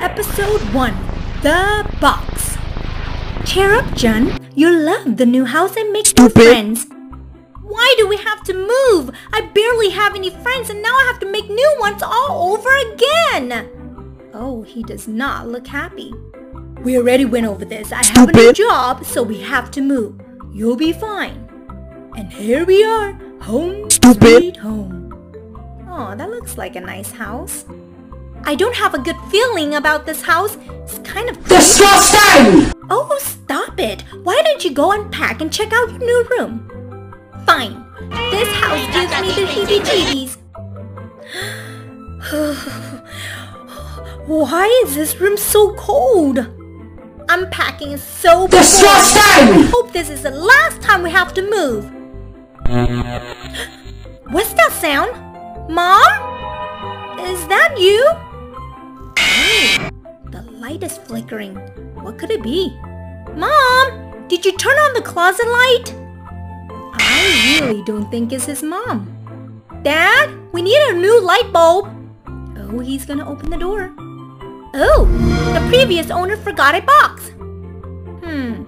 Episode 1 The Box Cheer up, John. You'll love the new house and make new friends. Why do we have to move? I barely have any friends and now I have to make new ones all over again. Oh, he does not look happy. We already went over this. I have a new job, so we have to move. You'll be fine. And here we are, home Stupid. sweet home. Oh, that looks like a nice house. I don't have a good feeling about this house. It's kind of Disgusting! Oh, stop it! Why don't you go unpack and check out your new room? Fine. This house gives me the heebie-jeebies. Why is this room so cold? Unpacking is so. Disgusting! I hope this is the last time we have to move. What's that sound? Mom? Is that you? Light is flickering. What could it be? Mom, did you turn on the closet light? I really don't think it's his mom. Dad, we need a new light bulb. Oh, he's gonna open the door. Oh, the previous owner forgot a box. Hmm.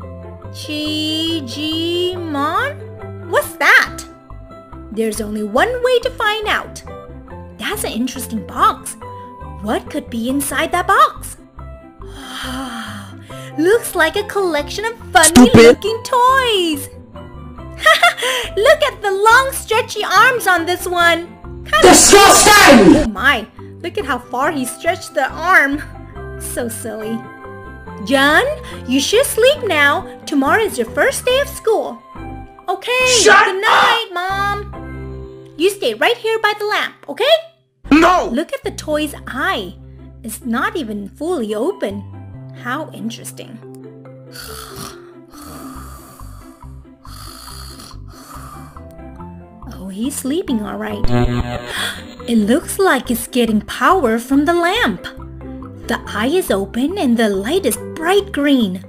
Mon? What's that? There's only one way to find out. That's an interesting box. What could be inside that box? Looks like a collection of funny Stupid. looking toys. Look at the long stretchy arms on this one. Kind of Disgusting! Oh my, look at how far he stretched the arm. So silly. John, you should sleep now. Tomorrow is your first day of school. Okay, Shut good night, Mom. You stay right here by the lamp, okay? No! Look at the toy's eye. It's not even fully open. How interesting. Oh, he's sleeping all right. It looks like it's getting power from the lamp. The eye is open and the light is bright green.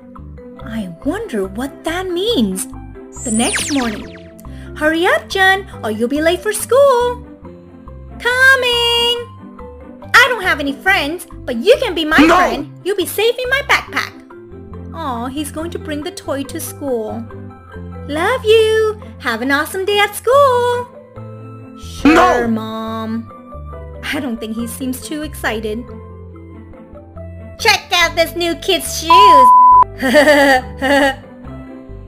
I wonder what that means. The next morning. Hurry up, John, or you'll be late for school. Have any friends, but you can be my No! friend. You'll be safe in my backpack. Oh, he's going to bring the toy to school. Love you! Have an awesome day at school! Sure, No! Mom. I don't think he seems too excited. Check out this new kid's shoes!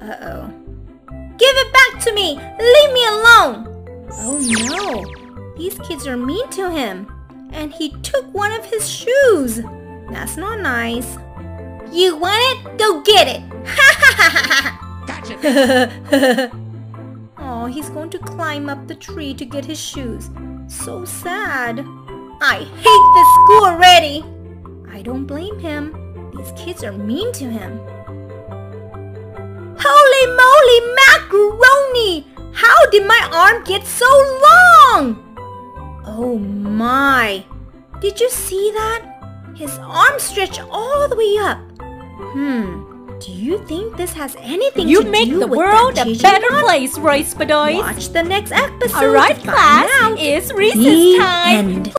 Uh-oh. Give it back to me! Leave me alone! Oh no! These kids are mean to him. And he took one of his shoes. That's not nice. You want it? Go get it! Ha ha ha ha! ha! Oh, he's going to climb up the tree to get his shoes. So sad. I hate this school already. I don't blame him. These kids are mean to him. Holy moly macaroni! How did my arm get so Did you see that? His arm stretched all the way up. Hmm. Do you think this has anything You to do with You make the world that a Gigi better place, Royce Bedoys. Watch the next episode. All right, class, out. it's recess The time. end.